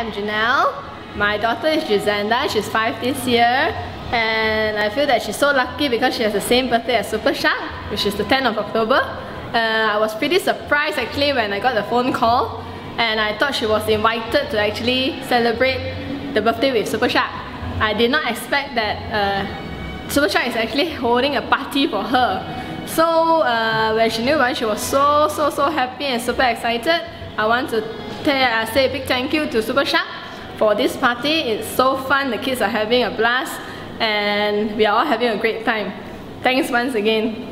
I'm Janelle. My daughter is Gisanda. She's five this year. And I feel that she's so lucky because she has the same birthday as Super Shark, which is the 10th of October. Uh, I was pretty surprised actually when I got the phone call and I thought she was invited to actually celebrate the birthday with Super Shark. I did not expect that uh, Super Shark is actually holding a party for her. So uh, when she knew it, she was so so so happy and super excited. I want to uh, say a big thank you to Super Shark for this party. It's so fun, the kids are having a blast and we are all having a great time. Thanks once again.